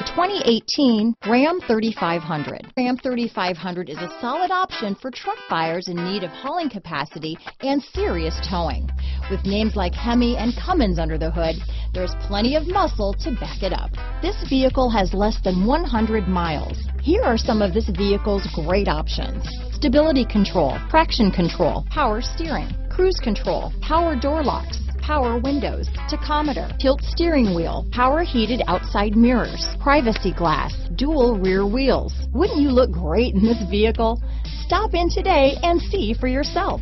The 2018 Ram 3500. Ram 3500 is a solid option for truck buyers in need of hauling capacity and serious towing. With names like Hemi and Cummins under the hood, there's plenty of muscle to back it up. This vehicle has less than 100 miles. Here are some of this vehicle's great options. Stability control, traction control, power steering, cruise control, power door locks, power windows, tachometer, tilt steering wheel, power heated outside mirrors, privacy glass, dual rear wheels. Wouldn't you look great in this vehicle? Stop in today and see for yourself.